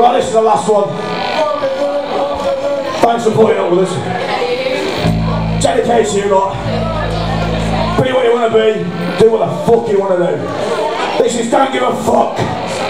Right, this is the last one. Thanks for putting up with us. Dedicate to you lot. Be what you want to be. Do what the fuck you want to do. This is Don't Give a Fuck.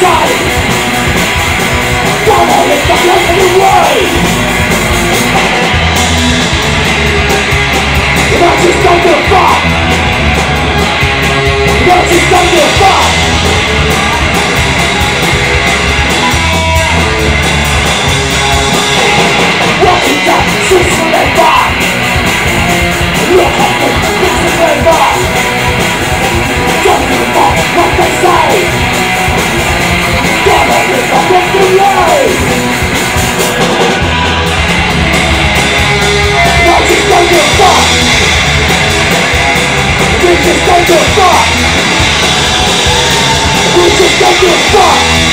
Go! Go on, bottom.